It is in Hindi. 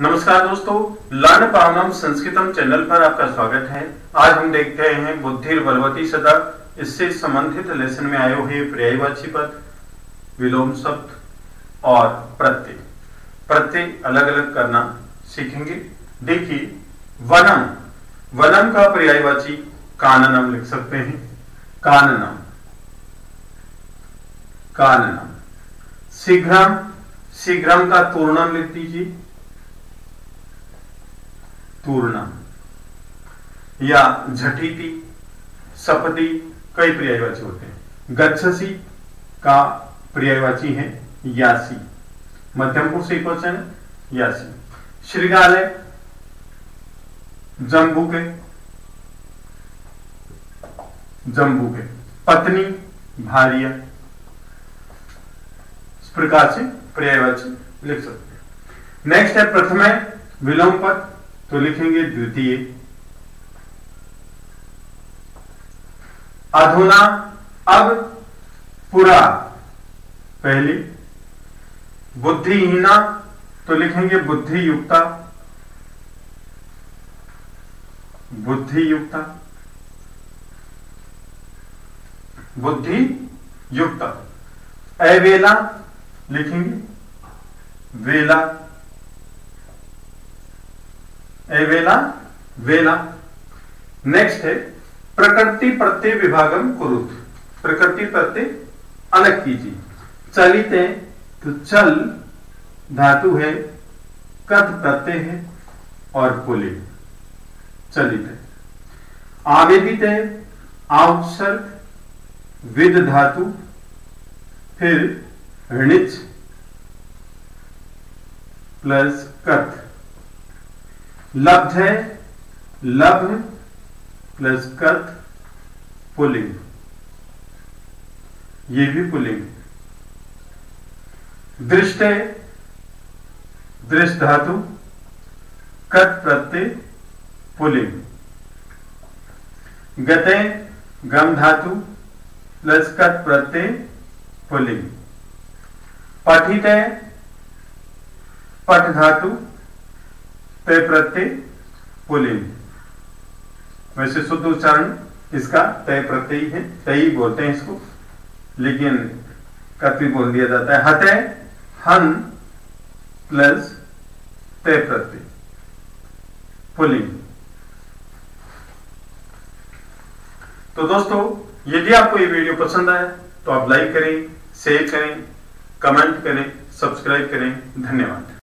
नमस्कार दोस्तों लर्न पावनम संस्कृतम चैनल पर आपका स्वागत है। आज हम देखते हैं बुद्धि बलवती सदा। इससे संबंधित लेसन में आए हुए पर्यायवाची पद, विलोम शब्द और प्रत्यय। प्रत्यय अलग अलग करना सीखेंगे। देखिए, वनम। वनम का पर्यायवाची काननम लिख सकते हैं। काननम। काननम। शीघ्रम। शीघ्रम का तूर्णम लिख दीजिए। तूर्णम या झटीति, सपति कई पर्यायवाची होते हैं। गच्छसी का पर्यायवाची है यासी। मध्यम पुरुष एक वचन यासी। श्रीगालय जम्बू के जम्बू के पत्नी, भारिया, इस प्रकार से पर्यायवाची लिख सकते हैं। नेक्स्ट है प्रथम विलोम पद। तो लिखेंगे द्वितीय। अधुना, अब, पुरा। पहली। बुद्धिहीना तो लिखेंगे बुद्धि युक्ता बुद्धि युक्ता बुद्धि युक्त अवेला, लिखेंगे। वेला। अवेला वेला नेक्स्ट है, प्रकृति प्रत्यय विभागम कुरुत। प्रकृति प्रत्यय अलग कीजिए। चलित है तो चल धातु है, कद प्रत्यय है और पुलिंग चलित है। आवेदित है आवसर्ग विद धातु, फिर ऋणिच प्लस कथ लब्ध है लभ प्लस कथ पुलिंग ये भी पुलिंग दृष्ट है, दृष्ट धातु कथ प्रत्यय पुलिंग गते गम धातु प्लस कत प्रत्यय पुलिंग पठित है पठ धातु ते प्रत्यय पुलिंग वैसे शुद्ध उच्चारण इसका तय प्रत्यय है तय बोलते हैं इसको। लेकिन कत बोल दिया जाता है हते हन प्लस तय प्रत्यय। पुलिंग तो दोस्तों, यदि आपको ये वीडियो पसंद आए तो आप लाइक करें शेयर करें कमेंट करें सब्सक्राइब करें। धन्यवाद।